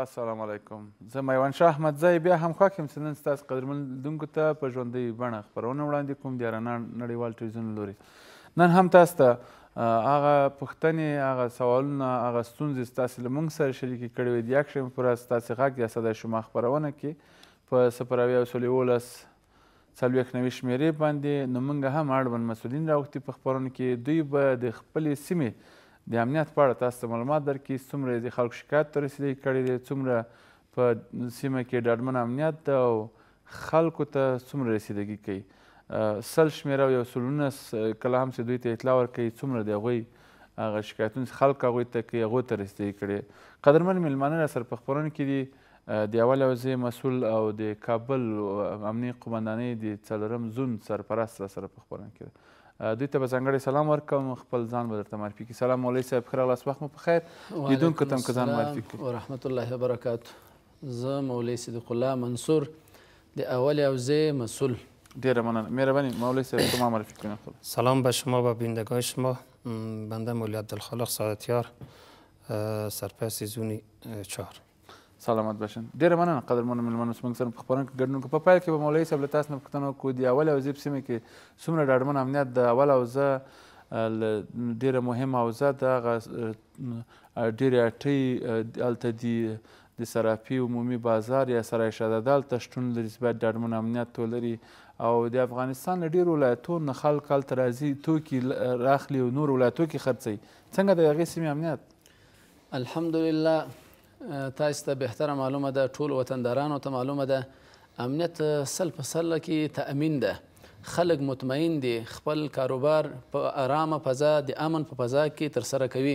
السلام علیکم زه میوان شاه احمدزی بیا هم خوښ یم چې نن ستاسو قدرمن لیدونکو ته په ژوندۍ بڼه خپرونه وړاندې کوم د رڼا نړیوال ټلویزیون لوري نن هم تاسو ته هغه پوښتنې هغه سوالونه هغه ستونزې ستاسو له موږ سره شریکې کړې وې د یکشنبې په ورځ ستاسو غږ یا صدای شما خپرونه کې په صفر اویا او سل یولس څلوېښت نوي شمېرې باندې نو موږ هم اړوند مسؤلین راوختي په خپرونو کې دوی به د خپلې سیمې د امنیت په اړه تاسو ته معلومات درکړي څومره یې د خلکو شکایت ته رسیدګي کړې دی څومره په سیمه کې ډاډمن امنیت ده او خلکو ته څومره رسیدګي کوي سل شمېره او یو سل نولس کله هم چې دوی ته اطلاع ورکوي څومره د هغوی هغه شکایتونه چې خلک هغوی ته کوي هغو ته رسیدګي کړې قدرمن میلمانه راسره په خپرونه کې دي د یوه لوزې مسول او د کابل امني قومندانۍ د څلورم زون سرپرست راسره په خپرونه کې ده. دوی ته به ځانګړی سلام ورکوم خپل ځان به درته معرفي کړي سلام مولوي صاحب ښه راغلاست وخت مو په خیر لیدونکو ته هم که ځان معرفي کړي ورحمت الله وبرکاته زه مولوي صدیق الله منصور د اول اوزه مسئول ډیره مننه مهرباني مولوي صاحب شما معرفي کړئ خپل سلام به شما و بینندگان شما بنده مولوی عبدالخالق سعادتیار سرپرست زونی چهار سلامت باشن ډیره مننه قدرمنو ملمنو څمنګ سره په خبرونه کې ګډون په پیل کې به مولوي صاحب له تاسو نه پوښتنه وکړو د اول او زیب سیمه کې څومره ډاډمن امنیت د اول او زه ډیره مهمه او زه د هغه ډیره اټي الته دی د صرافي عمومي بازار یا سرای شهزاده هلته شتون لري چې باید ډاډمن امنیت ولري او د افغانستان له ډېرو ولایتونو نه خلک هلته راځي توکي راخلي او نور ولایتو کې خرڅوي څنګه د هغې سیمې امنیت الحمدلله تاسو ته بهتره معلومه ده ټول وطندارانو ته معلومه ده امنیت سل په سل کې تأمین ده خلک مطمئن دي خپل کاروبار په آرامه فضا د امن په فضا کې تر سره کوي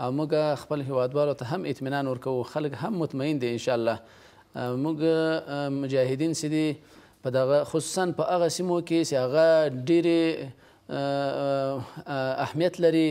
او موږ خپل هیوادوالو ته هم اطمینان ورکوو خلک هم مطمئن دي ان شاء الله موږ مجاهدین چې دي په دغه خصوصا په هغه سیمو کې چې هغه ډېرې اهمیت لري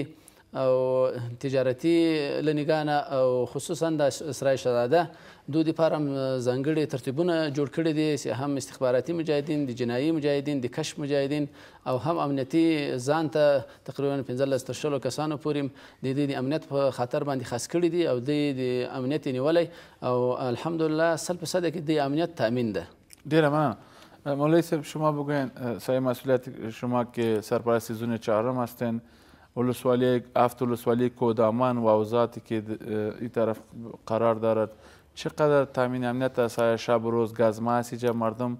او تجارتي له نګاه نه او خصوصا د اسرائیل شهزاده دوی لپاره هم ځانګړي ترتیبونه جوړ کړي دي چې هم استخباراتي مجاهدین د جنایي مجاهدین د کشف مجاهدین او هم امنیتي ځان ته تقریبا 15 تر شلو کسانو پورې د دې د امنیت په خاطر باندې خاص کړي دي او د امنیت نیولای او الحمدلله سل په سده کې د امنیت تامین ده ډیره مننه مولوی صاحب شما بگوین سای مسئولیت شما که سرپرست زون چهارم هستین ولسوالی افت ولسوالی کودامان واوزات که ای طرف قرار دارد چقدر تامین امنیت است آیا شب و روز گزمه است اینجا مردم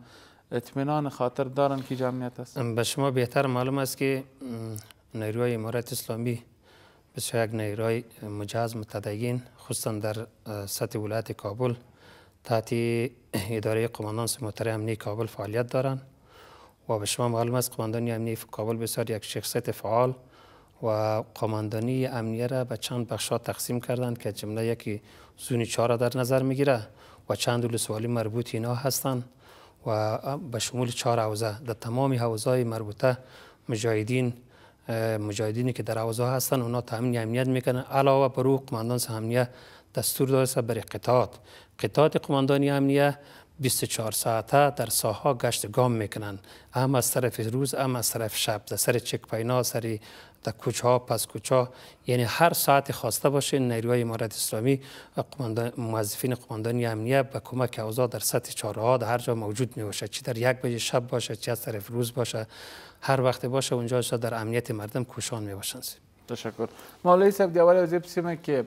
اطمینان خاطر دارن که اینجا امنیت است به شما بهتر معلوم است که نیروهای امارت اسلامی بسیار یک نیروهای مجاز متدین خصوصا در سطح ولایت کابل تحت اداره قماندانس محترم امنی کابل فعالیت دارند و به شما معلوم است قماندانی امنیه ف کابل بسیار یک شخصیت فعال و قماندانی امنیه را به چند بخشا تقسیم کردند که از جمله یکی زون چهار را در نظر میگیره و چند ولسوالی مربوط اینا هستند و به شمول چهار حوزه در تمام حوزای مربوطه مجاهدین مجاهدینی که در اوضاع هستند اونا تامین امنیت میکنند علاوه بر او قماندان صاحب امنیه دستور داده است بر قطعات قطعات قماندانی امنیه بیست و چهار ساعته در ساحه گشت گام میکنند ام از طرف روز ام از طرف شب در سر چک پاینا سر در کوچه ها پس کوچه ها یعنی هر ساعتی خواسته باشین نیروهای امارت اسلامی قماندان موظفین قماندانی امنیه به کمک اوضاع در سطح چهارراه در هر جا موجود میباشد چی در یک بجه شب باشد چی از طرف روز باشد هر وقت باشه اونجا اجزا در امنیت مردم کوشان می باشند سی. تشکر مولوی صاحب دی ولی عجیب سیمه که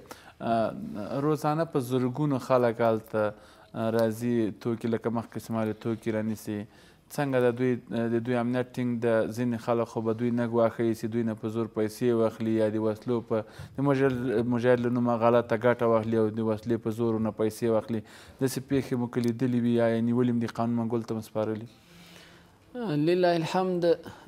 روزانه په زرګونو خلک هلته راځي توکي لکه مخکې چې مالې توکي رانیسي څنګه د دوی د دوی امنیت ټینګ د ځینې خلک خو به دوی نه ګواښي چې دوی نه په زور پیسې واخلي یا د وسلو په د مجاهد له نومه غلطه ګټه واخلي او د وسلې په زور نه پیسې واخلي داسې پېښې مو که لیدلې وي یا یې نیولي هم دي قانون منګول ته هم سپارلي لله الحمد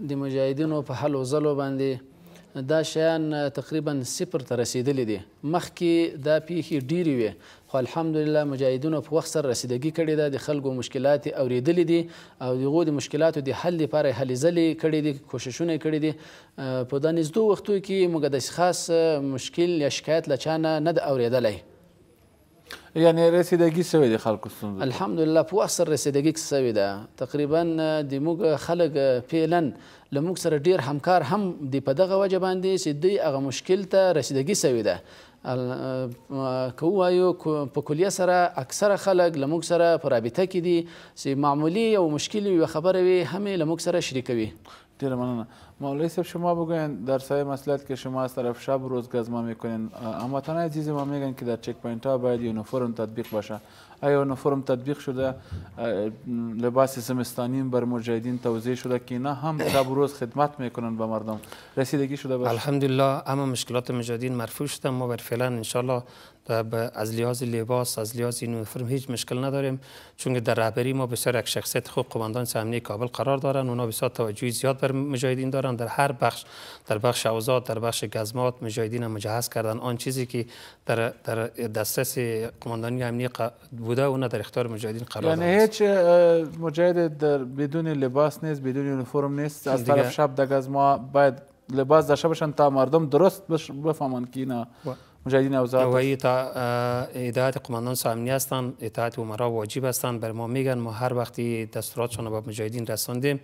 د مجاهدینو په هلو ځلو باندې دا شیان تقریبا صفر ته رسیدلي دي مخکې دا پیښې ډیرې وې خو الحمدلله مجاهدینو په وخت سره رسیدګي کړې ده د خلکو مشکلات یې اورېدلي دي او د هغو د مشکلاتو د حل لپاره یې هلې ځلې کړې دي کوششونه یې کړي دي په دا نږدو وختو کې موږ داسې خاص مشکل یا شکایت له چا نه نه ده اورېدلی یعنی رسیدګی سوی دی خلکو ستونزو الحمدلله په وخت سره رسیدګی سوی ده تقریبا د موږ خلک فعلا له موږ سره ډیر همکار هم دی په دغه وجه باندې چې دوی هغه مشکل ته رسیدګی سوی ده که وایو په کلیه سره اکثره خلک له موږ سره په رابطه کې دي چې معمولي او مشکل یو خبره وي هم له موږ سره شریکوي ډیره مننه مولوی صاحب شما بگوین در سایه مسئولیت که شما از طرف شب و روز گزما میکنین اما تنها چیزی ما میگن که در چک پوینت ها باید یونیفرم تطبیق باشه آیا یونیفرم تطبیق شده لباس زمستانی بر مجاهدین توزیع شده که اینا هم شب و روز خدمت میکنن به مردم رسیدگی شده باشه الحمدلله اما مشکلات مجاهدین مرفوع شده ما بر فعلا انشالله به از لحاظ لباس از لحاظ یونیفرم هیچ مشکل نداریم چون که در رهبری ما بسیار یک شخصیت خوب قماندان امنیه کابل قرار دارن اونا بسیار توجهی زیاد بر مجاهدین دارن در هر بخش در بخش اوزاد در بخش گزمات مجاهدین مجهز کردن آن چیزی که در در دسترس قماندانی امنیه بوده اونا در اختیار مجاهدین قرار یعنی هیچ مجاهد در بدون لباس نیست بدون یونیفرم نیست از طرف شب دگز ما باید لباس در شبشن تا مردم درست بفهمند که اینا مجاهدین اوزاد و اطاعت قماندان سامنی هستند اطاعت عمرا واجب هستند بر ما میگن ما هر وقتی دستوراتشان به مجاهدین رساندیم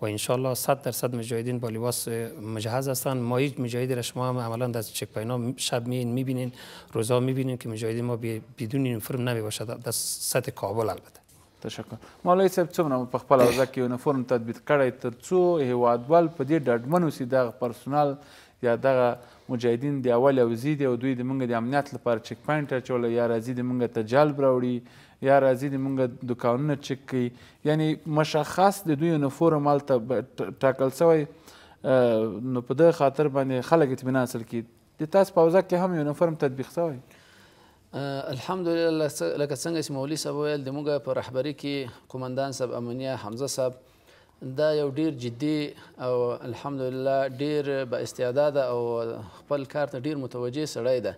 و انشالله 100 درصد مجاهدین با لباس مجهز هستند ما هیچ مجاهدی را شما هم عملا در چک پاینا شب میین میبینین روزا میبینین که مجاهدین ما بدون یونیفرم نمی باشد در سطح کابل البته تشکر مولوی صاحب څومره مو په خپل حوزه کې یونیفورم تطبیق کړی تر څو هیوادوال په دې ډاډمن اوسي دغه پرسونال یا دغه مجاهدین د اول او زی دی او دوی د مونږ د امنیت لپاره چک پوینټ اچولی یا راځي د مونږ ته جلب راوړي یا راځي د مونږ دکانونه چک کوي یعنی مشخص د دوی یونیفورم هلته ټاکل سوی نو په دغه خاطر باندې خلک اطمینان سره کړي د تاسو په اوزه کې هم یونیفورم تطبیق شوی الحمدلله لکه څنګه چې مولوي صاحب ویل د موږ په رهبري کې قومندان صاحب امنیه حمزه صاحب دا یو ډیر جدي او الحمدلله ډیر با استعداد او خپل کار ته ډیر متوجه سړی ده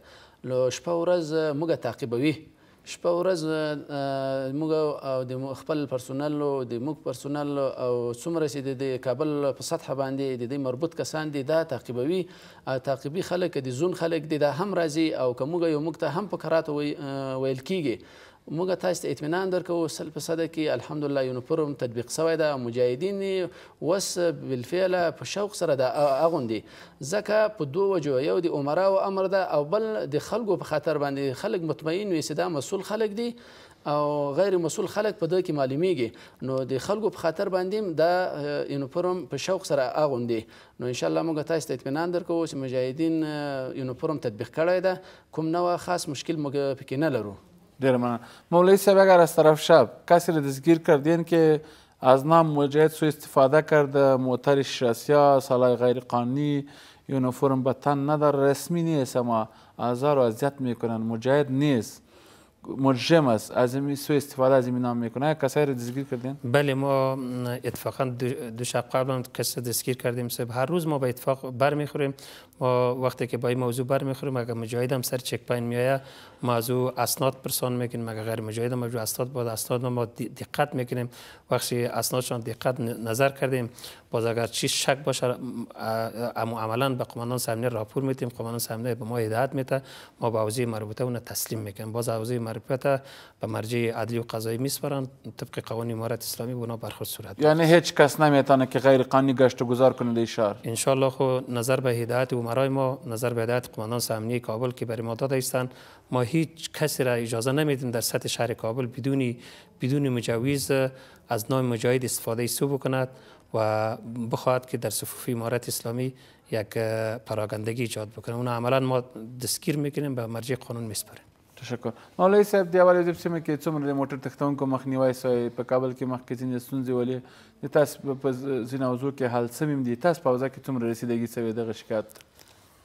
نو شپه ورځ موږ تعقیبوي شپه او ورځ موږ او د خپل پرسونل او د موږ پرسونل او څومره چې د کابل په سطحه باندې د دې مربوط کسان دي دا تعقیبوي او تعقیبي خلک که د زون خلک دي دا هم راځي او که موږ یو موږ ته هم په کراتو ویل کیږي موږ تاسو ته اطمینان درکوو سل په سده کې الحمدلله یونیفورم تطبیق شوی ده او مجاهدین یې اوس بالفعل په شوق سره دا اغوندي ځکه په دوو وجو یو د امراو امر ده او بل د خلکو په خاطر باندې خلک مطمئن وي چې دا مسول خلک دي او غیر مسول خلک په دې کې معلومیږي نو د خلکو په خاطر باندې دا یونیفورم په شوق سره اغوندي نو ان شاء الله موږ تاسو ته اطمینان درکو چې مجاهدین یونیفورم تطبیق کړی ده کوم نوع خاص مشکل موږ پکې نه لرو ډیر مننه مولوی صاحب اگر از طرف شب کسی را دستگیر کردین که از نام مجاهد سو استفاده کرد موتر شرسیا سالای غیر قانونی یونفرم به تن نداره رسمی نیست اما اعضا رو اذیت میکنن مجاهد نیست مجرم است از این سو استفاده از این نام میکنه کسایی رو دستگیر کردین بله ما اتفاقا دو شب قبل هم کس دستگیر کردیم صاحب هر روز ما به اتفاق برمیخوریم ما وقتی که با این موضوع برمیخوریم اگر مجاهد هم سر چک پاین میایه معذو اسناد پرسان میکنیم اگر غیر مجاهد هم اسناد بود اسناد ما دقت میکنیم وقتی اسنادشان دقت نظر کردیم باز اگر چی شک باشه اما عملا به قماندان سمنه راپور میتیم قماندان سمنه به ما هدایت میته ما به اوزی مربوطه اون تسلیم میکنیم باز اوزی مربوطه به مرجع عدلی و قضایی میسپارند طبق قوانین امارت اسلامی بنا برخورد صورت بگیرد یعنی هیچ کس نمیتانه که غیر قانونی گشت و گذار کنه در شهر ان شاء الله خو نظر به هدایت امرای ما نظر به هدایت قماندانس امنیه کابل که بر ما داده ایستند ما هیچ کسی را اجازه نمیدیم در سطح شهر کابل بدون بدون مجوز از نام مجاهد استفاده ایسو بکند و بخواهد که در صفوف امارت اسلامی یک پراگندگی ایجاد بکنه اون عملا ما دستگیر میکنیم به مرجع قانون میسپاریم تشکر مولوي صاحب د اول ادب سیمه کې څومره د موټر تښتونکو مخنیوی سوی په کابل کې مخکې ځینې ستونزې ولې د تاسو په ځینو حوزو کې حل سوي دي تاسو په حوزه کې څومره رسیدګي سوې دغه شکایت ته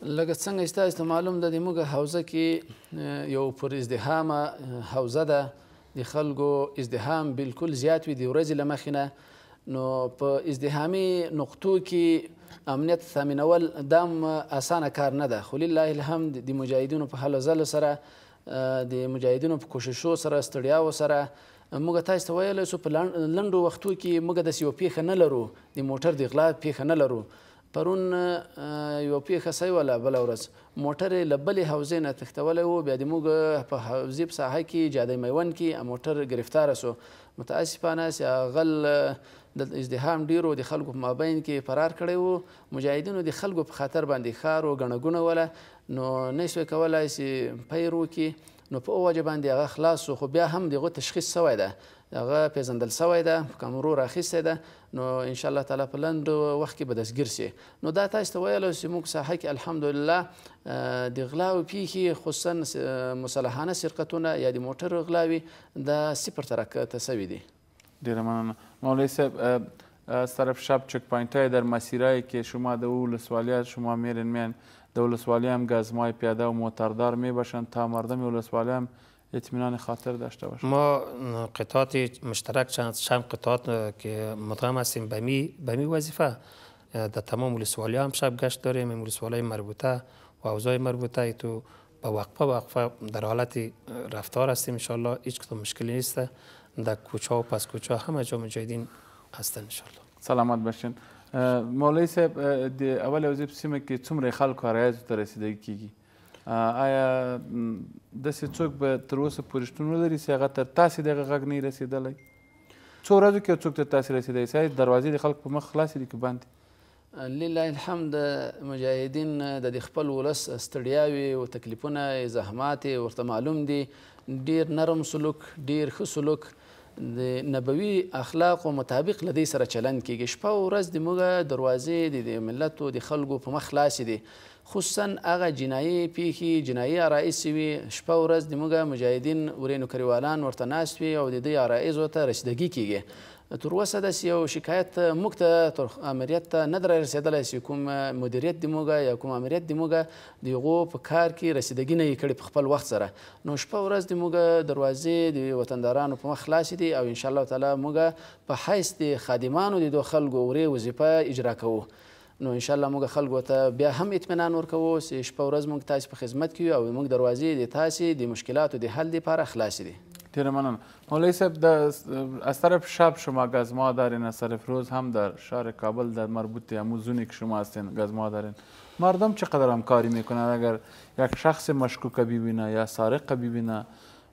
لکه څنګه چې تاسو ته معلوم ده د موږ حوزه کې یو پر ازدحامه حوزه ده د خلکو ازدحام بلکل زیات وي د ورځې له مخې نه نو په ازدحامي نقطو کې امنیت تامینول دا اسانه کار نه ده خو لله الحمد د مجاهدینو په هلو ځلو سره د مجاهدینو په کوششو سره ستړیاو سره موږ تاسو ته ویلی شو په لنډو وختو کې موږ داسې یو پیښه نه لرو د موټر د غلا پیښه نه لرو پرون یوه پېښه سوې وه، له بله ورځ موټر یې له بلې حوزې نه تښتولی و، بیا د موږ په حوزې په ساحه کي جاده میوند کي موټر ګرفتار سو، متأسفانه سیاغل د ازدحام ډېر و، د خلګو په مابین کي یې فرار کړی و، مجاهدینو د خلګو په خاطر باندي ښار و ګڼه ګوڼه وله، نو نه سوی کولای چي پیر وکړي، نو په وجه باندې هغه خلاص شو خو بیا هم د هغه تشخیص شوی ده د هغه پیژندل شوی ده په کمرو راخیستی ده نو ان شاء الله تعالی په لند وخت کې به دستګیر شي نو دا تاسو ته ویل چې موږ ساحه کې الحمدلله د غلاو پیخي خصوصا مصالحانه سرقتونه یا د موټر غلاوي دا صفر ترکته شوی دي ډیره مننه مولوی صاحب صرف شب چک پاینټای در مسیرای که شما د ولسوالیا شما میرن میان د ولسوالیا هم گزمای پیاده و موتردار می باشند تا مردم ولسوالیا هم اطمینان خاطر داشته باشه ما قطعات مشترک چند چند قطعات که مدغم هستیم به می به می وظیفه در تمام ولسوالی هم شب گشت داریم این ولسوالی مربوطه و اوضاع مربوطه تو په وقفه وقفه در حالت رفتار هستیم ان شاء الله هیچ کدام مشکلی نیست در کوچه و پس کوچه همه جا مجاهدین هستن ان شاء الله سلامت باشین مولوی صاحب د اول او زیب سیمه کې څومره خلکو عرایضو ته رسیدګي کیږي آیا داسې څوک به تر اوسه پورې شتون ولري چې هغه تر تاسې دغه غږ نه رسېدلی څو ورځو کې څوک تر تاسې رسېدلی سي دروازې د خلکو په مخ خلاصې دي که بندې لله الحمد مجاهدین د دې خپل ولس ستړیاوې او تکلیفونه زحمات ورته معلوم دي ډیر نرم سلوک ډیر ښه سلوک د نبوي اخلاقو مطابق لدی سره چلند کیږي شپه او ورځ د موږ دروازې د ملت او د خلکو په مخ خلاصې دي خصوصاً هغه جنايې پېښې، جنايې عرائض چې وي، شپه ورځ د موږ مجاهدين ورېنو کريوالان ورته ناست وي او د دوی عرائضو ته رسيدګي کېږي. تر اوسه داسې يو شکايت موږ ته تر آمريت ته نه دی رارسېدلی چې کوم مديريت د موږ يا کوم آمريت د موږ د هغو په کار کې رسيدګي نه يي کړې په خپل وخت سره. نو شپه ورځ د موږ دروازې د وطندارانو په مخ خلاصې دي او ان شاءالله تعالی موږ په حيث د خادمانو د دو خلکو ورې وظيفه اجراء کوو. نو ان شاءالله موږ خلکو ته بیا هم اطمینان ورکوو چې شپه ورځ موږ تاسې په خدمت کې یو او زموږ دروازې د تاسې د مشکلاتو د حل لپاره خلاصې دي. ډېره مننه مولوي صاحب. د از طرف شب شما گزما دارین از طرف روز هم در شهر کابل در مربوط همو زونی که شما هستین گزما دارین مردم چقدر همکاری میکنند اگر یک شخص مشکوک ببینه یا سارق ببینه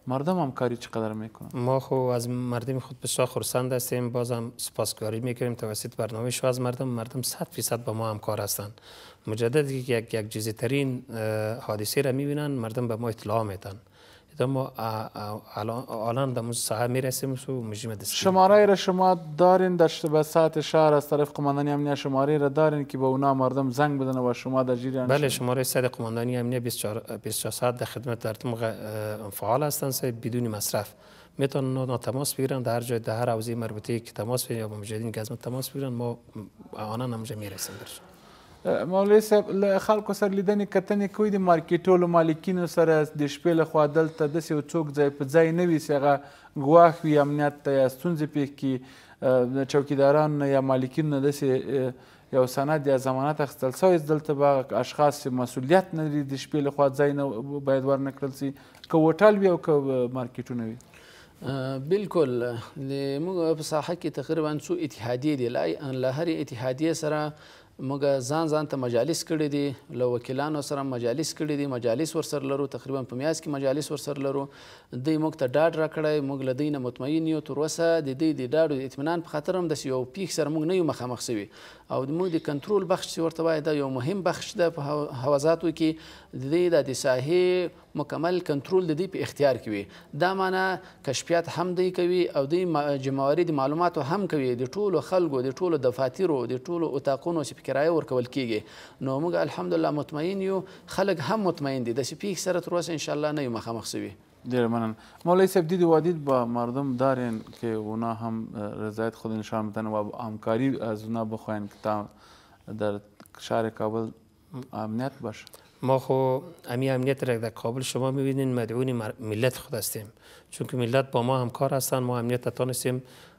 مردم هم کاری چقدر میکنند؟ ما خو از مردم خود بسیار خرسند هستیم باز هم سپاسگزاری میکنیم توسط برنامه شما از مردم مردم صد فیصد با ما همکار هستند مجدد یک یک یک جزی ترین حادثه را میبینند مردم به ما اطلاع میتن اذا ما الان در موز ساحه میرسیم و مجیم دستگیر شماره را شما دارین در به ساعت شهر از طرف قماندانی امنیه شماره را دارین که به اونا مردم زنگ بدن و شما در جریان بله شماره سر قماندانی امنیه 24 ساعت در خدمت در فعال هستند سه بدون مصرف میتونن اونا تماس بگیرن در هر جای در هر حوزه مربوطه که تماس بگیرن یا با مجاهدین گزمه تماس بگیرن ما آنان همونجا میرسیم برش مولوی صاحب له خلکو سره لیدنې کتنې کوي د مارکیټو له مالکینو سره د شپې له خوا دلته داسې یو څوک ځای په ځای نه وي چې هغه ګواښ وي امنیت ته یا ستونزې پېښ کړي چوکیداران یا مالکین نه داسې یو سند یا ضمانت اخیستل سوی دلته به هغه اشخاص چې مسؤلیت نه لري د شپې لخوا ځای نه باید ورنه کړل سي که هوټل وي او که مارکیټونه وي بالکل د موږ په ساحه کې تقریبا څو اتحادیې دي له هرې اتحادیې سره موږ ځان ځان ته مجالس کړي دي له وکیلانو سره مجالس کړي دي مجالس ورسره لرو تقریبا په میاس کې مجالس ورسره لرو دوی موږ ته ډاډ راکړی، موږ له دوی نه مطمئن یو، تر اوسه د دوی د ډاډ او د اطمینان په خاطر هم داسې یوه پېښې سره موږ نه یو مخامخ شوي او د موږ د کنترول بخش چې ورته وایې دا یو مهم بخش ده په هوازاتو کې د دوی دا د ساحې مکمل کنترول د دوی په اختیار کې وي دا معنی کشفیات هم دوی کوي او دوی جمعواري د معلوماتو هم کوي د ټولو خلکو د ټولو دفاترو د ټولو اتاقونو چې په کرایه ورکول کېږي نو موږ الحمدالله مطمئن یو خلک هم مطمئن دي داسې پيښې سره تر اوسه انشاءالله نه يو مخامخ شوي. ډېره مننه مولوي صاحب دید وادید به مردم دارین که اونا هم رضایت خود نشان بدن و همکاری از اونا بخواین که تا در شهر کابل امنیت باشه ما خو امی امنیت را در کابل شما میبینین مدعون ملت خود هستیم چون که ملت با ما همکار هستند ما امنیت تانستیم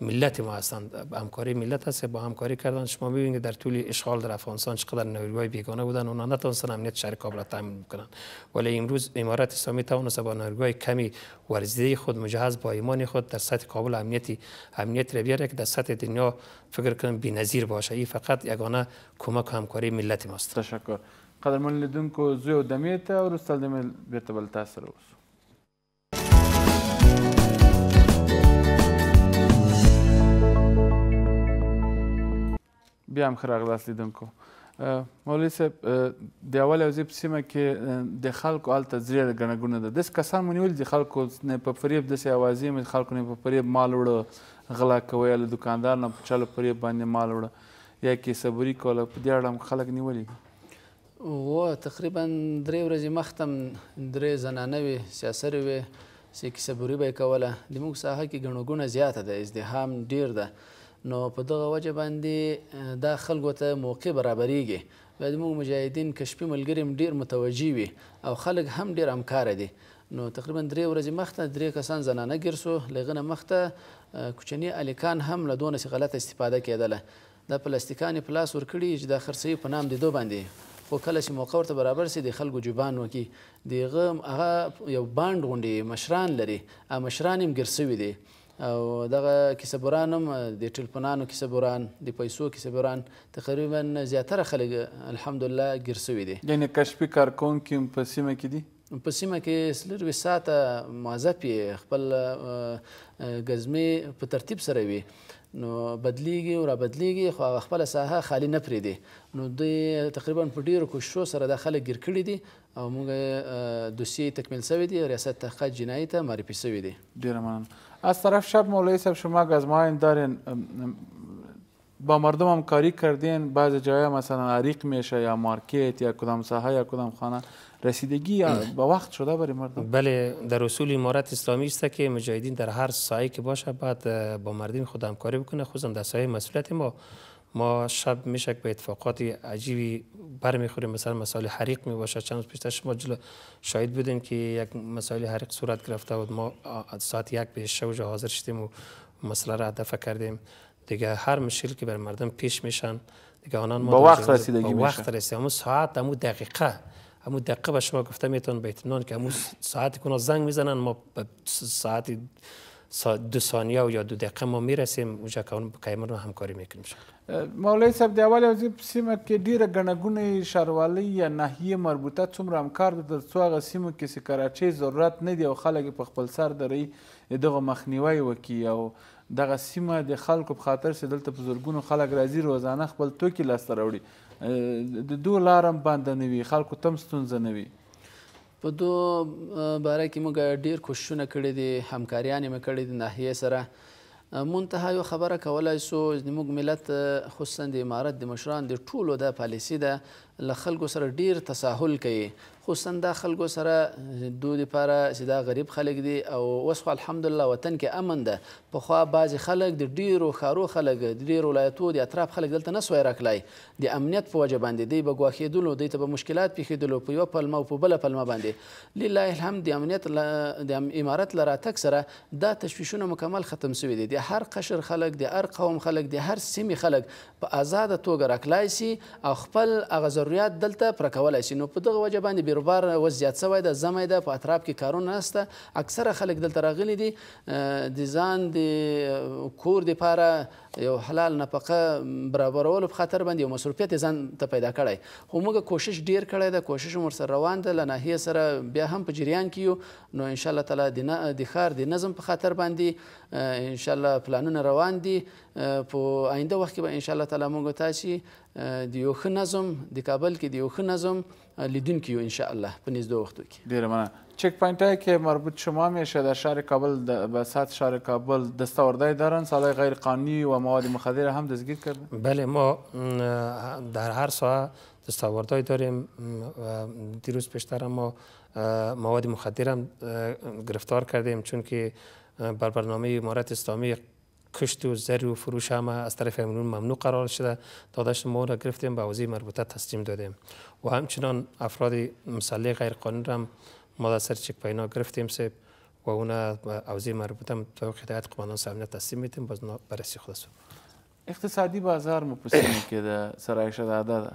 ملت ما هستند همکاری ملت است که با همکاری کردند شما ببینید که در طول اشغال در افغانستان چقدر نیروهای بیگانه بودند اونا نتونستن امنیت شهر کابل را تامین بکنند ولی امروز امارت اسلامی توانست با نیروهای کمی ورزیده خود مجهز با ایمان خود در سطح کابل امنیتی امنیت را بیاره که در سطح دنیا فکر کنم بی‌نظیر باشه این فقط یگانه کمک و همکاری ملت ماست تشکر قدرمن لیدونکو زو یو دمې ته وروسته دمې بیرته بل تاسو سره اوسو بیا هم ښه راغلاست لیدونکو مولوي صاحب د اول او زیب سیمه کې د خلکو هلته زیړه ګڼه ګونه ده داسې کسان مو نیولي دي خلکو نه په فریب داسې اوازې مې خلکو نه په فریب مال وړه غلا کوی یا له دوکاندار نه په چلو فریب باندې مال وړه یا کې صبوري کوله په دې اړه هم خلک نیولي دي وو تقریبا درې ورځې مخته هم درې زنانه وې سیاسرې وې چې کیسه بوري به یې کوله د موږ ساحه کې ګڼو ګڼه زیاته ده ازدحام ډیر ده نو په دغه وجه باندې دا خلکو ته موقع برابرېږي بیا د موږ مجاهدین کشپي ملګري هم ډیر متوجه وي او خلک هم ډیر همکاره دي نو تقریبا درې ورځې مخته درې کسان زنانه ګیر سو لغنه مخته کوچني الکان هم له دونه سي غلطه استفاده کېدله دا پلاستیکان یې په لاس ورکړي چې دا خرڅوي په نام دیدو باندې خو کله چې موقع ورته برابر شي د خلکو جیبانو کې د هغه هغه یو بانډ غونډې مشران لري هغه مشران هم ګیر شوي دي او دغه کیسه بران هم د ټیلفونانو کیسه بران د پیسو کیسه بران تقریبا زیاتره خلک الحمدالله ګیر شوي دي. ګنې کشفي کارکوونکي هم په سیمه کې دي؟ په سیمه کې څلرویشت ساعته موظف یې خپل ګزمې په ترتیب سره وي نو بدلیږي او را بدلیږي خو هغه خپله ساحه خالي نه پرېږدي نو دوی تقریبا په ډېرو کوششو سره دا خلک ګیر کړي دي او موږ دوسیې تکمیل شوې دي ریاست تحقیقات جنایي ته معرفي شوي دي ډېره مننه از طرف شب مولوی صاحب شما گزمایان دارین با مردم هم کاری کردین بعضی جای مثلا عریق میشه یا مارکت یا کدام ساحه یا کدام خانه رسیدگی به وقت شده برای مردم بله در اصول امارت اسلامی است که مجاهدین در هر سایه که باشه بعد با مردم خود همکاری بکنه خصوصا در سایه مسئولیت ما ما شب میشه به اتفاقات عجیبی برمیخوریم مثلا مسائل حریق می باشه چند روز پیش شما جلو شاهد بودیم که یک مسائل حریق صورت گرفته بود ما ساعت یک به شوج حاضر شدیم و مسئله را دفع کردیم دیگه هر مشکل که بر مردم پیش میشن دیگه آنان ما با وقت رسیدگی با وقت رسید همون ساعت همون دقیقه همون دقیقه به شما گفته میتون به اطمینان که همون ساعت که زنگ میزنن ما به ساعت دو ثانیه و یا دو دقیقه ما میرسیم اونجا که اون که رو همکاری میکنیم مولای صاحب دی اول اوزی په سیمه کې ډیره غنګونه شاروالۍ یا ناحیه مربوطه څومره همکار د ترڅو هغه سیمو کې سکراچي ضرورت نه دی او خلک په خپل سر درې دغه مخنیوي وکي او دغه سیمه د خلکو په خاطر چې دلته په زرګونو خلک راځي روزانه خپل توکي لاسته راوړي د دوه لار هم بنده نه وي خلکو تم ستونزه نه وي په دو باره کې موږ ډیر کوششونه کړي دي همکاریانې مې کړې دي ناحیه سره منتها یو خبره کولای سو زموږ ملت خصوصا د امارت د مشران د ټولو دا پالیسی ده له خلکو سره ډیر تساهل کوي خوصوصا دا خلکو سره دو لپاره چې دا غریب خلک دي او اوس خو الحمدالله وطن کې امن ده پخوا بعضې خلک د ډیرو ښارو خلک د ډیرو ولایتو د اطراف خلک دلته نه سوای راتلای د امنیت په وجه باندې دوی به ګواښیدلو دوی ته به مشکلات پیښیدلو په یوه پلمه او په بله پلمه باندې لله الحمد د امنیت له د امارت له راتګ سره دا تشویشونه مکمل ختم سوي دي د هر قشر خلک د هر قوم خلک د هر سیمې خلک په ازاده توګه راتلای سي او خپل هغه ضروريات دلته پوره کولای سي، نو په دغه وجه باندي بيروبار اوس زيات سوی ده، زمی ده، په اطراف کي کارونه نسته، اکثره خلک دلته راغلي دي د ځان د کور د پاره يو حلال نفقه برابرولو په خاطر باندي يو مصروفيت يې ځان ته پيدا کړی، خو موږ کوشش ډير کړی ده، کوشش هم ورسره روان ده، له ناحيې سره بيا هم په جريان کي يو، نو انشاالله تعالی د ښار د نظم په خاطر باندي انشاالله پلانونه روان دي، په آینده وخت کې به ان شاء الله تعالی موږ تاسو د یو ښه نظم د کابل کې د یو ښه نظم لیدونکي یو ان شاء الله په نږدې وختو کې ډیره مننه چک پوینټای که مربوط شما میشه در شهر کابل به سطح شهر کابل دستاوردهای دارن سالهای غیر قانونی و مواد مخدر هم دستگیر کرده بله ما در هر ساعه دستاوردهای داریم دیروز پیشتر ما مواد مخدر هم گرفتار کردیم چون که بر برنامه امارت اسلامی کشت و زر و فروش همه از طرف امنون ممنوع قرار شده دادشت ما را گرفتیم به حوزه مربوطه تسلیم دادیم و همچنان افراد مسلح غیر قانون را هم ما در سر چک پینا گرفتیم سیب و اون حوزه مربوطه مطابق هدایت قماندان سرمنه تسلیم میتیم باز برسی خود است اقتصادي بازار مو په سیمه کې د سرای شهزاده ده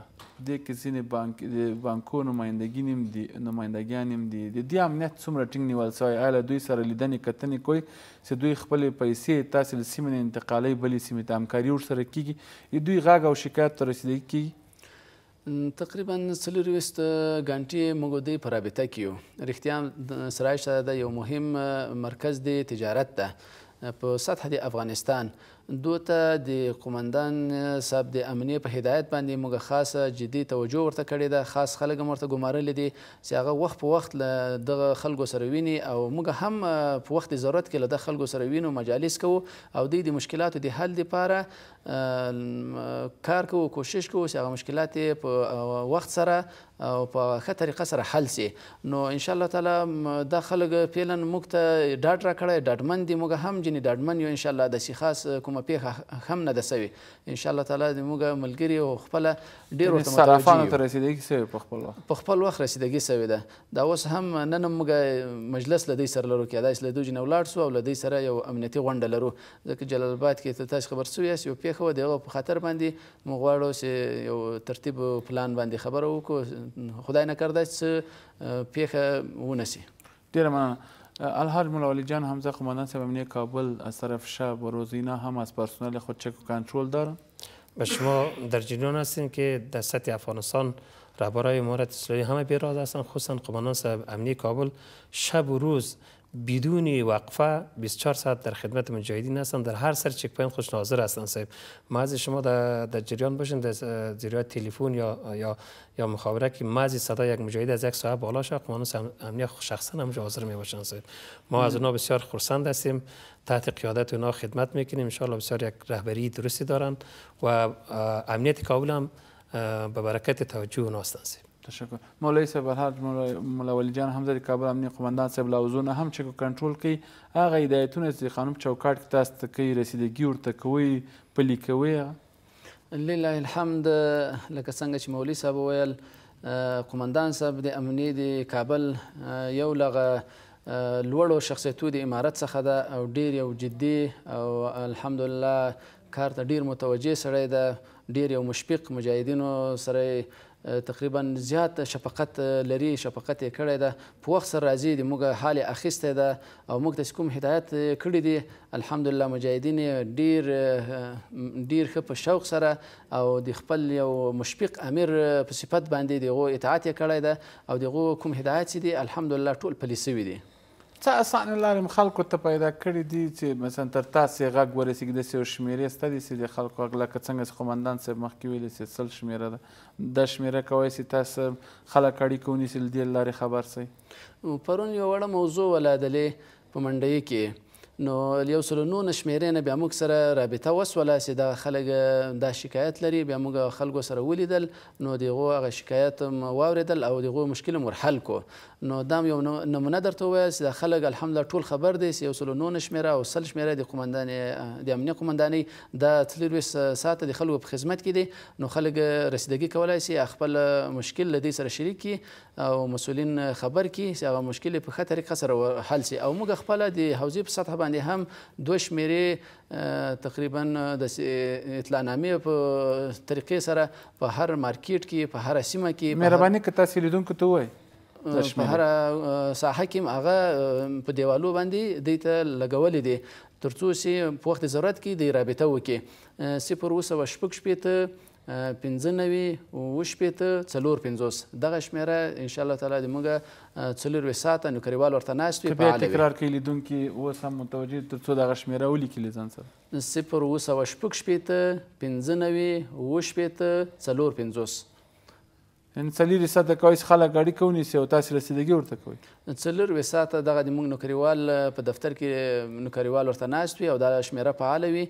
دې کې ځینې بانک د بانکو نمایندګي نیم دي نمایندګیان نیم دي د دې امنیت څومره ټینګ نیول سوی آیا له دوی سره لیدنې کتنې کوي څه دوی خپلې پیسې تاسې له سیمې نه انتقالوي بلې سیمې ته همکاري ورسره کیږي ای دوی غږ او شکایت ته رسیدګي کیږي. تقریبا څلور ویشت ګنټې موږ دوی په رابطه کې یو رښتیا سرایش سره د یو مهم مرکز دی تجارت ده په سطح د افغانستان دوه ته د قومندان صاحب د امنیه په هدایت باندې موږ خاصه جدي توجه ورته کړې ده، خاص خلک هم ورته ګمارلي دي چې هغه وخت په وخت له دغه خلکو سره ویني او موږ هم په وخت د ضرورت کې له دغه خلکو سره وینو، مجالس کوو او دوی د مشکلاتو د حل لپاره کار کوو، کوشش کوو چې هغه مشکلات یې په وخت سره او په ښه طریقه سره حل شي نو ان شاء الله تعالی دا خلک فعلا موږ ته ډاډ راکړی ډاډمن دي موږ هم ځینې ډاډمن یو ان شاء الله داسې خاص کومه پیښه هم نه ده شوې ان شاء الله تعالی موږ ملګري او خپل ډیر ورته صرافانو ته رسیدګي شوې په خپل وخت په خپل وخت رسیدګي شوې ده دا اوس هم نن موږ مجلس لدی سره لرو کېدای شي له دوی نه ولاړ شو او له دوی سره یو امنیتي غونډه لرو ځکه جلال آباد کې تاسو خبر شوي یاست یو پیښه و د هغه په خاطر باندې موږ غواړو چې یو ترتیب او پلان باندې خبره وکړو، خدای نه کرده څه پېښه ونه شي. ډېره مننه الحاج ملا ولي جان حمزه قوماندان صاحب امنیه کابل از طرف شب و روز اینا هم از پرسنل خود چک و کنترول دارن؟ و شما در جریان هستین که در سطح افغانستان رهبرای امارت اسلامی همه بی راز هستند خصوصا قوماندان صاحب امنیه کابل شب و روز بدون وقفه 24 ساعت در خدمت مجاهدین هستم در هر سر چک پوینت خوش ناظر هستم صاحب معز شما در, در جریان باشین در زیرای تلفن یا یا یا مخابره که معز صدا یک مجاهد از یک صاحب بالا شد قانون امنیه شخصا هم حاضر می باشن صاحب ما از اونا بسیار خرسند هستیم تحت قیادت اونا خدمت میکنیم ان بسیار یک رهبری درستی دارن و امنیت کابل هم به برکت توجه ناستن صاحب تشکر مولوی صاحب برحال مولا ولی جان حمزه د کابل امنیه قومندان صاحب له اوزو نه هم چې کنټرول کوي هغه هدایتونه چې د قانون په چوکاټ کې تاسو ته کوي رسیدګي ورته کوي پلي کوي لله الحمد لکه څنګه چې مولوی صاحب وویل قومندان صاحب د امنیه د کابل یو لغه لوړو شخصیتو د امارت څخه ده او ډیر یو جدي او الحمدلله کار ته ډیر متوجه سړی ده ډیر یو مشفق مجاهدینو سره تقریبا زیات شفقت لري شفقت یې کړی ده په وخت سره راځي د موږ حال یې اخیستی ده او موږ ته چې کوم هدایت کړي دي الحمدلله مجاهدین یې ډیر ډیر ښه په شوق سره او د خپل یو مشفق امیر په صفت باندې دغو اطاعت یې کړی ده او دغو کوم هدایت چې دي الحمدلله ټول پلي سوي دي څه اسانې لارې مو خلکو ته پیدا کړې دي چې مثلا تر تاسې غږ ورسېږي، داسې یو شمېرې شته دي چې د خلکو غږ لکه څنګه چې قوماندان صاحب مخکې ویلې چې سل شمېره ده، دا شمېره کوای شي تاسو خلک اړیکه ونیسي له دې لارې خبر شئ. پرون یوه وړه موضوع ولادلې په منډیی کې. نو له یو سلو نو نه شمېرې نه بیا موږ سره رابطه وسوله چې دغه خلک دا شکایت لري، بیا موږ هغه خلکو سره ولیدل نو د هغو هغه شکایت مو واورېدل او د هغو مشکل هم ور حل کړو، نو دا مو یو نمونه درته وویل چې دا خلک الحمدالله ټول خبر دي چې یو سلو نو نه شمېره او سل شمېره د قومندان د امنیه قومندانۍ دا څلورویشت ساعته د خلکو په خدمت کې دي، نو خلک رسیدګي کولای شي خپل مشکل له دوی سره شریک کړي، او مسؤلین خبر کړي چې هغه مشکل یې په ښه طریقه سره حل شي او موږ خپله د حوزې په سطح باندې هم دوه شمېرې تقریبا د اطلاعنامې په طریقې سره په هر مارکیټ کې په هره سیمه کې مهرباني که تاسو لیدونکو ته ووایئ په هر ساحه کې هغه په دیوالو باندې دوی ته لګولې دي ترڅو چې په وخت ضرورت کې د رابطه وکړي سپر اوسه شپږ شپېته پنځه نوي اووه شپېته څلور پنځوس دغه شمېره ان شاء الله تعالی د موږ څلورویشت ساعته نوکریوال ورته ناست وي که بیا تکرار کوي لیدونکي اوس هم متوجه تر څو دغه شمېره ولیکي له ځان سره صفر اووه سوه شپږ شپېته پنځه نوي اووه شپېته څلور پنځوس یعنې څلورویشت ساعته کولی شي خلک اړیکه ونیسي او تاسې رسیدګي ورته کوئ څلورویشت ساعته دغه د موږ نوکریوال په دفتر کې نوکریوال ورته ناست وي او دا شمېره فعاله وي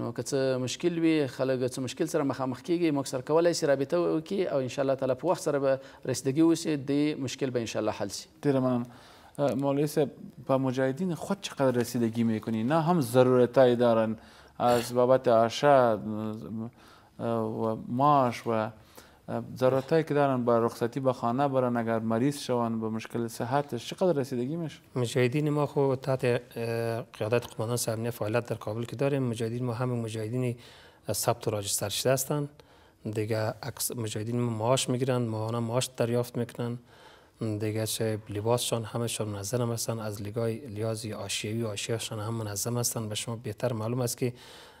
نو که څه مشکل وي خلک څه مشکل سره مخامخ کیږي موږ سره کولای شي رابطه وکړي او ان شاء الله تعالی په وخت سره به رسیدګي وشي د مشکل به ان شاء الله حل شي ډېره مننه مولوی صاحب با مجاهدین خود چقدر رسیدگی میکنی نه هم ضرورت دارن از بابت عشاء و معاش و ضرورت هایی که دارن با رخصتی به خانه برن اگر مریض شوند به مشکل صحتش چقدر رسیدگی میشه مجاهدین ما خو تحت قیادت قماندان سرمنه فعالیت در کابل که داریم مجاهدین ما همه مجاهدین ثبت و راجستر شده هستند دیگه مجاهدین ما معاش میگیرن ماهانه معاش دریافت میکنن دیگه چه لباسشان همشان منظم هستند از لگای لیازی آشیوی آشیاشان هم منظم هستند به شما بهتر معلوم است که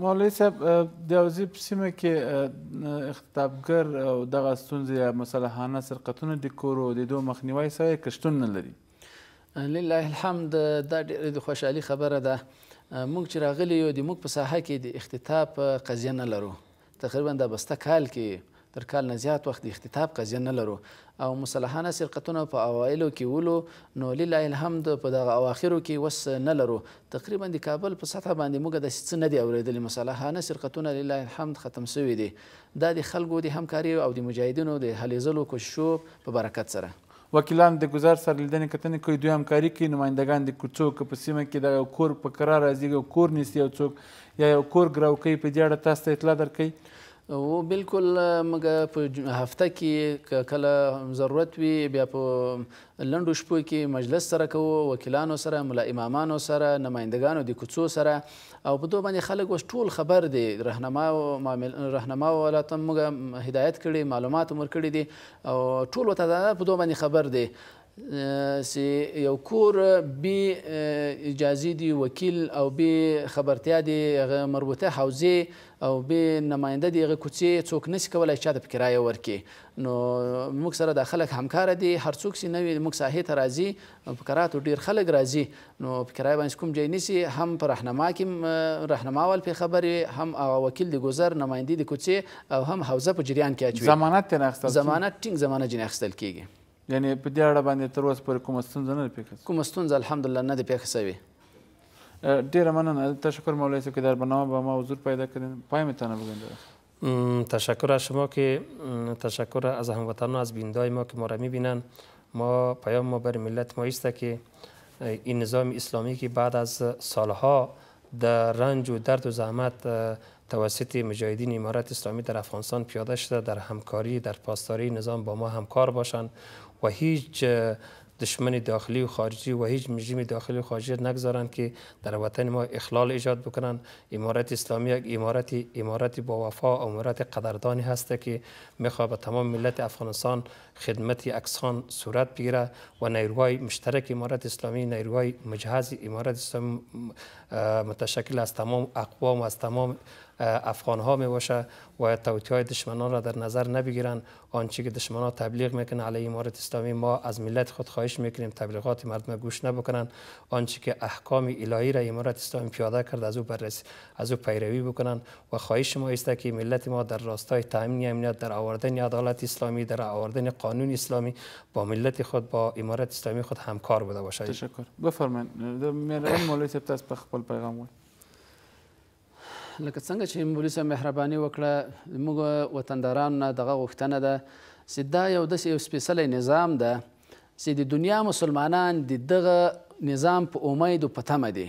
مولوي صاحب د اوزي په سیمه کې اختطافګر او دغه ستونزې یا مسلحانه سرقتونه د کورو د دوه مخنیوي سره که شتون نه لري لله الحمد دا ډېره د خوشحالي خبره ده موږ چې راغلي یو د موږ په ساحه کې د اختطاف قضیه نه لرو تقریبا دا بسته کال کې تر کال نه زیات وخت د اختطاف قضیه نه لرو او مسلحانه سرقتونه په اوایلو کې ولو نو لله الحمد په دغه اواخرو کې وس نه لرو تقریبا د کابل په سطح باندې موږ داسې څه نه دي اورېدلي مسلحانه سرقتونه لله الحمد ختم شوي دي دا د خلکو د همکاري او د مجاهدینو د هلې ځلو کوششو په برکت سره. وکیلان د ګذار سره لیدنې کتنې کوي، دوی همکاري کوي، نمایندګان د کوڅو که په سیمه کې دغه یو کور په کرا راځي او کور نیسي او څوک یا یو کور ګراو کوي په دې اړه تاسو ته اطلاع درکوي. هو بلکل موږ په هفته کې که کله ضرورت وي بیا په لنډو شپو کې مجلس سره کوو وکیلانو سره، ملا امامانو سره، نمایندګانو د کوڅو سره او په دو باندې خلک اوس ټول خبر دي رهنماو رهنماو والا ته موږ هدایت کړي معلومات هم ورکړي دي او ټول وطن دا په دوه باندې خبر دی چې یو کور بی اجازې دی وکیل او بی خبرتیا دی هغه مربوطه حوزې او بی نماینده دی هغه کوڅې څوک نسی کولای چاته په کرایه ورکړي نو موږ سره دا خلک همکار دي هر څوک چې نوی موږ ساحې ته راځي او په کراتو ډیر خلګ راځی نو په کرایه باندی کوم جای نیسی هم په رهنما کی رهنما وال پی خبر یی هم هغه وکیل دی ګذر نمایندی دی کوڅی او هم حوزه په جریان کی اچوی ضمانت ترینه اخستل کیږی ضمانت ټینګ ضمانت جنی اخستل کیږی. یعنی په دی اړه باندی تر اوسه پوری کومه ستونزه نده پیښه سوی. کومه ستونزه الحمدالله نده پیښه سوی. ډیره مننه تشکر مولوی صاحب که در برنامه به ما حضور پیدا کردین پای می تانه بگویم درست. تشکر از شما که تشکر از هموطنان از بینندای ما که ما را میبینن ما پیام ما بر ملت ما ایسته که این نظام اسلامی که بعد از سالها در رنج و درد و زحمت توسط مجاهدین امارت اسلامی در افغانستان پیاده شده در همکاری در پاسداری نظام با ما همکار باشند و هیچ دشمن داخلی و خارجی و هیچ مجرم داخلی و خارجی نگذارن که در وطن ما اخلال ایجاد بکنن امارت اسلامی یک امارت امارت با وفا امارت قدردانی هست که میخواه به تمام ملت افغانستان خدمت اکسان صورت بگیره و نیروهای مشترک امارت اسلامی نیروهای مجهز امارت اسلامی متشکل از تمام اقوام و از تمام افغان ها می باشه و توتی های دشمنان را در نظر نبگیرند آنچه که دشمنان تبلیغ میکنند علیه امارت اسلامی ما از ملت خود خواهش میکنیم تبلیغات مردم گوش نبکنند آنچه که احکام الهی را امارت اسلامی پیاده کرده از او بررسی از او پیروی بکنند و خواهش ما ایسته که ملت ما در راستای تامین امنیت در آوردن عدالت اسلامی در آوردن قانون اسلامی با ملت خود با امارت اسلامی خود همکار بوده باشد تشکر بفرمایید مهربان مولوی صاحب تاسو په خپل پیغام وایي لکه څنګه چې مولوي صاحب مهرباني وکړه موږ وطندارانو نه دغه غوښتنه ده چې دا یو داسې یو سپېڅلی نظام ده چې د دنیا مسلمانان د دغه نظام په امید او په تمه دي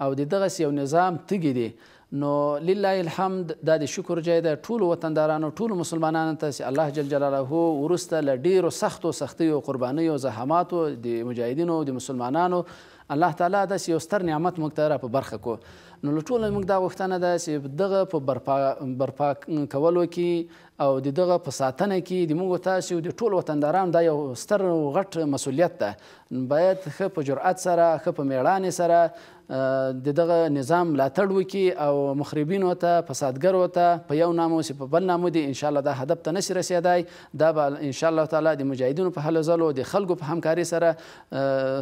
او د دغسې یو نظام تږي دي نو لله الحمد دا د شکر ځای ده ټولو وطندارانو ټولو مسلمانانو ته چې الله جل جلاله وروسته له ډېرو سختو سختیو قربانیو زحماتو د مجاهدینو د مسلمانانو الله تعالی داسې یو ستر نعمت موږ ته را په برخه کړو، نو له ټولو موږ دا غوښتنه ده چې دغه په برپا برپا کولو کې او د دغه په ساتنه کې د موږ تاسې او د ټولو وطندارانو دا یو ستر او غټ مسولیت ده، باید ښه په جرئت سره، ښه په مېړانې سره د دغه نظام ملاتړ وکړي او مخربینو ته، فسادګرو ته په یو نامه اوسي په بل نامه دي، ان شاء الله دا هدف ته نه شي رسېدای، دا به ان شاء الله تعالی د مجاهدینو په هلو ځلو، د خلکو په همکاري سره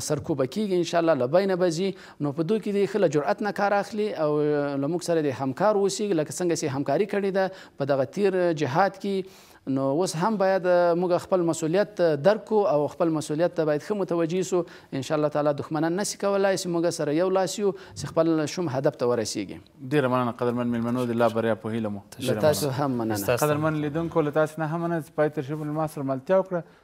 سرکوبه کیږي ان شاءالله له بینه به ځي نو په دوی کې دی خله جرأت نه کار اخلي او له موږ سره د همکار اوسي لکه څنګه چې همکاري کړې ده په دغه تیر جهاد کې نو اوس هم باید موږ خپل مسولیت درک کو او خپل مسولیت ته باید ښه متوجه سو ان شاء الله تعالی دښمنان نسی کولای چې موږ سره یو لاس یو چې خپل شوم هدف ته ورسیږي ډیره مننه قدرمن میلمنو د لا بریا په هیله مو له تاسو هم مننه قدرمن لیدونکو له تاسو نه هم مننه چې پای تر شبه ما سره ملتیا وکړه